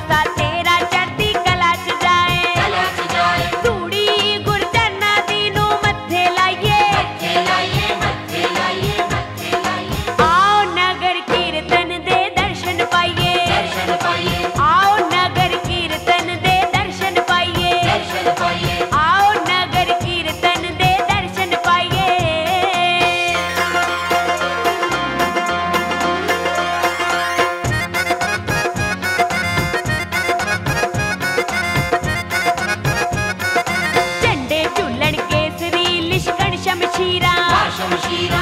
salsa. Sashira.